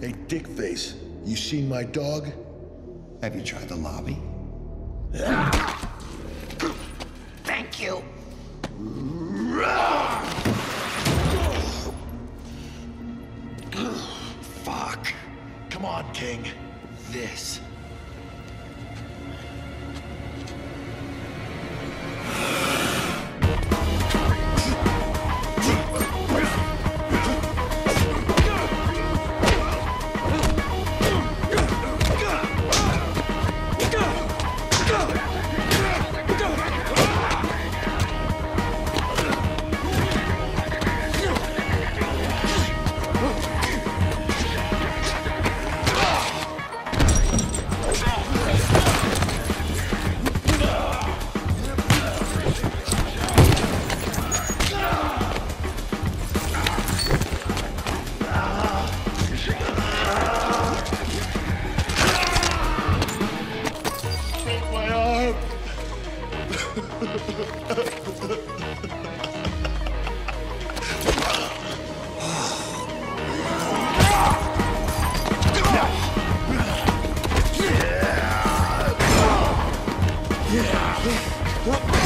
Hey, Dickface, you seen my dog? Have you tried the lobby? Thank you. Fuck. Come on, King. This Yeah.